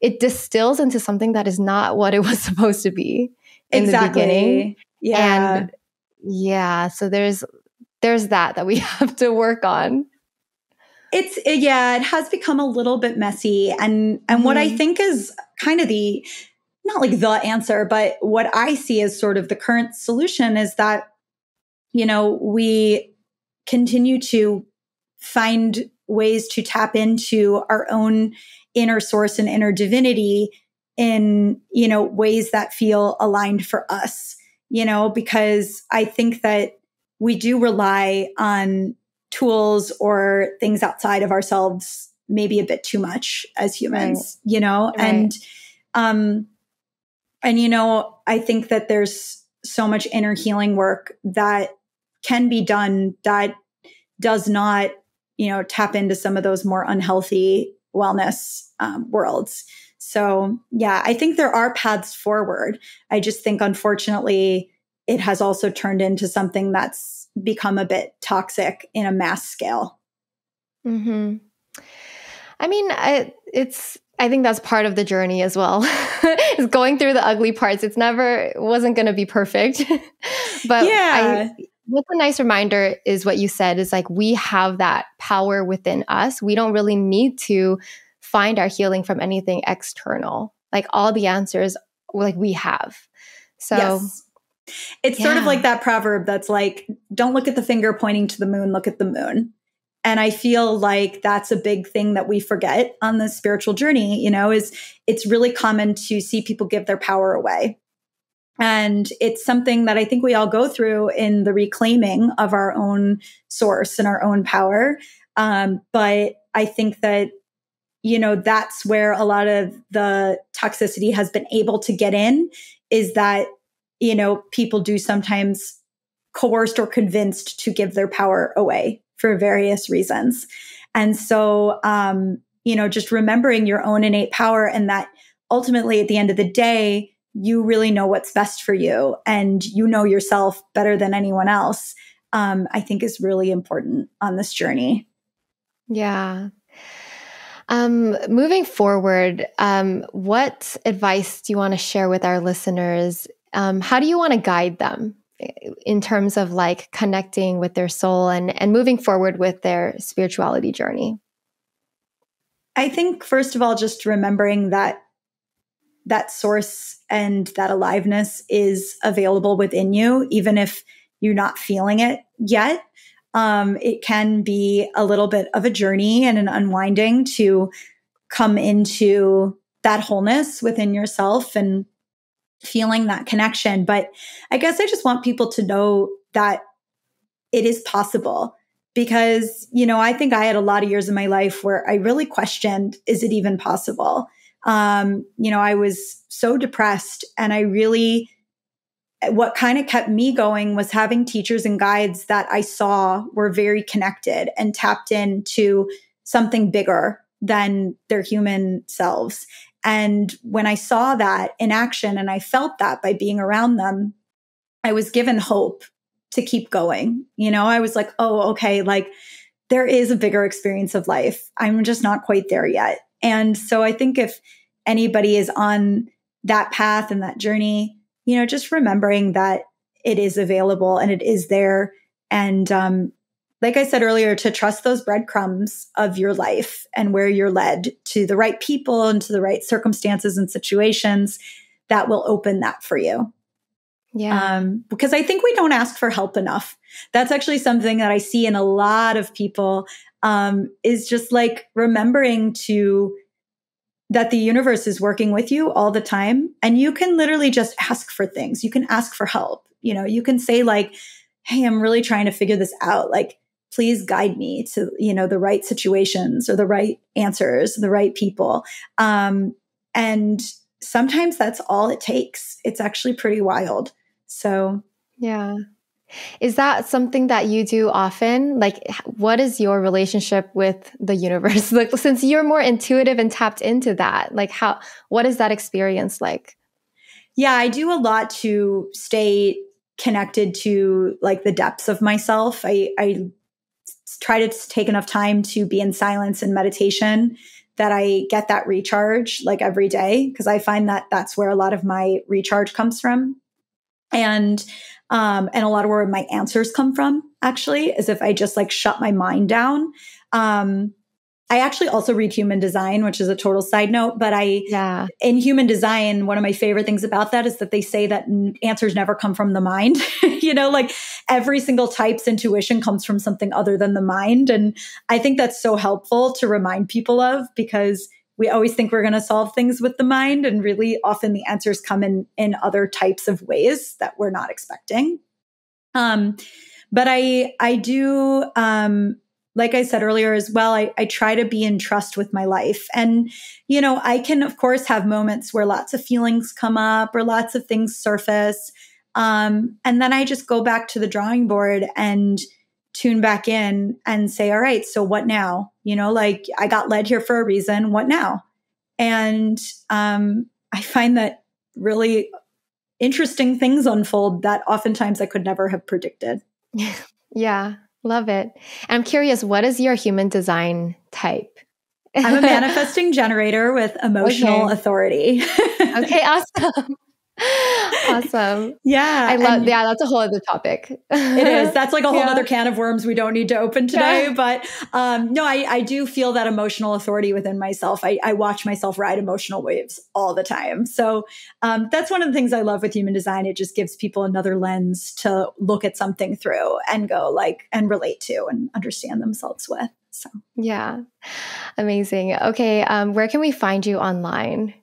it distills into something that is not what it was (laughs) supposed to be in exactly. the beginning. Yeah. And yeah, so there's there's that that we (laughs) have to work on. It's yeah, it has become a little bit messy and and mm-hmm. what I mm-hmm. think is kind of the not like the answer, but what I see as sort of the current solution is that you know, we continue to find ways to tap into our own inner source and inner divinity in, you know, ways that feel aligned for us, you know, because I think that we do rely on tools or things outside of ourselves maybe a bit too much as humans, right. you know? Right. And um and you know, I think that there's so much inner healing work that can be done that does not, you know, tap into some of those more unhealthy wellness um, worlds. So, yeah, I think there are paths forward. I just think, unfortunately, it has also turned into something that's become a bit toxic in a mass scale. Hmm. I mean, I, it's. I think that's part of the journey as well. (laughs) is going through the ugly parts. It's never wasn't going to be perfect, (laughs) but yeah. I, what's a nice reminder is what you said is like we have that power within us. We don't really need to find our healing from anything external. Like all the answers, like we have. So. Yes it's yeah. sort of like that proverb that's like, don't look at the finger pointing to the moon, look at the moon. And I feel like that's a big thing that we forget on the spiritual journey, you know, is it's really common to see people give their power away. And it's something that I think we all go through in the reclaiming of our own source and our own power. Um, but I think that you know, that's where a lot of the toxicity has been able to get in is that, you know, people do sometimes coerced or convinced to give their power away for various reasons. And so, um, you know, just remembering your own innate power and that ultimately at the end of the day, you really know what's best for you and you know yourself better than anyone else, um, I think is really important on this journey. Yeah. Um, moving forward, um, what advice do you want to share with our listeners? Um, how do you want to guide them in terms of like connecting with their soul and, and moving forward with their spirituality journey? I think, first of all, just remembering that that source and that aliveness is available within you, even if you're not feeling it yet. Um, it can be a little bit of a journey and an unwinding to come into that wholeness within yourself and feeling that connection. But I guess I just want people to know that it is possible because, you know, I think I had a lot of years in my life where I really questioned is it even possible? Um, you know, I was so depressed and I really, what kind of kept me going was having teachers and guides that I saw were very connected and tapped into something bigger than their human selves. And when I saw that in action and I felt that by being around them, I was given hope to keep going. You know, I was like, oh, okay, like there is a bigger experience of life. I'm just not quite there yet. And so I think if anybody is on that path and that journey, you know, just remembering that it is available and it is there. And um, like I said earlier, to trust those breadcrumbs of your life and where you're led to the right people and to the right circumstances and situations that will open that for you. Yeah. Um, because I think we don't ask for help enough. That's actually something that I see in a lot of people um, is just like remembering to that the universe is working with you all the time. And you can literally just ask for things. You can ask for help. You know, you can say, like, hey, I'm really trying to figure this out. Like, please guide me to, you know, the right situations or the right answers, the right people. Um, and sometimes that's all it takes. It's actually pretty wild. So, yeah. Is that something that you do often? Like, what is your relationship with the universe? (laughs) Like, since you're more intuitive and tapped into that, like, how, what is that experience like? Yeah, I do a lot to stay connected to like the depths of myself. I, I try to take enough time to be in silence and meditation that I get that recharge like every day because I find that that's where a lot of my recharge comes from. And um, and a lot of where my answers come from actually is if i just like shut my mind down. Um, i actually also read human design which is a total side note but i yeah. in human design one of my favorite things about that is that they say that answers never come from the mind (laughs) (laughs) you know like every single type's intuition comes from something other than the mind. And i think that's so helpful to remind people of because we always think we're going to solve things with the mind and really often the answers come in in other types of ways that we're not expecting. Um, but i i do um, like i said earlier as well I, I try to be in trust with my life. And you know i can of course have moments where lots of feelings come up or lots of things surface um, and then i just go back to the drawing board and tune back in and say, all right, so what now? You know, like I got led here for a reason. What now? And um, I find that really interesting things unfold that oftentimes I could never have predicted. (laughs) Yeah, love it. And I'm curious, what is your human design type? I'm a (laughs) manifesting generator with emotional okay. authority. (laughs) okay, awesome awesome. Yeah. I love yeah, that's a whole other topic. it is. That's like a whole (laughs) yeah. other can of worms we don't need to open today. Yeah. But um, no, I, I do feel that emotional authority within myself. I, I watch myself ride emotional waves all the time. So um, that's one of the things I love with human design. It just gives people another lens to look at something through and go like and relate to and understand themselves with. So yeah. Amazing. Okay. Um, where can we find you online?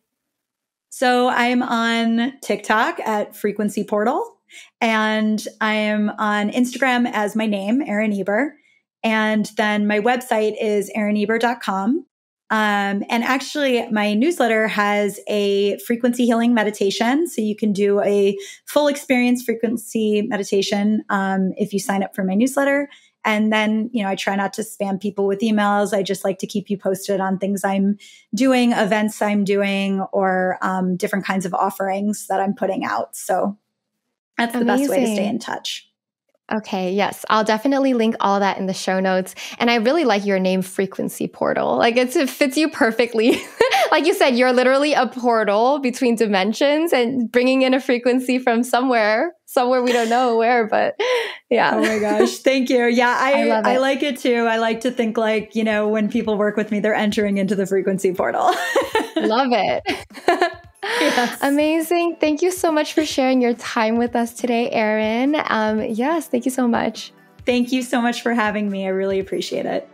So I'm on TikTok at Frequency Portal, and I am on Instagram as my name, Erin Eber. And then my website is erineber.com. Um, and actually, my newsletter has a frequency healing meditation. So you can do a full experience frequency meditation um, if you sign up for my newsletter. And then, you know, I try not to spam people with emails. I just like to keep you posted on things I'm doing, events I'm doing, or um, different kinds of offerings that I'm putting out. So that's the best way to stay in touch. Okay, yes. I'll definitely link all that in the show notes. And I really like your name, Frequency Portal. Like it fits you perfectly. (laughs) like you said, you're literally a portal between dimensions and bringing in a frequency from somewhere, somewhere we don't know where, but (laughs) yeah. Oh my (laughs) gosh. Thank you. Yeah, I, I, I like it too. I like to think like, you know, when people work with me, they're entering into the frequency portal. Love it. (laughs) Yes. Amazing. Thank you so much for sharing your time with us today, Erin. Um, yes, thank you so much. Thank you so much for having me. I really appreciate it.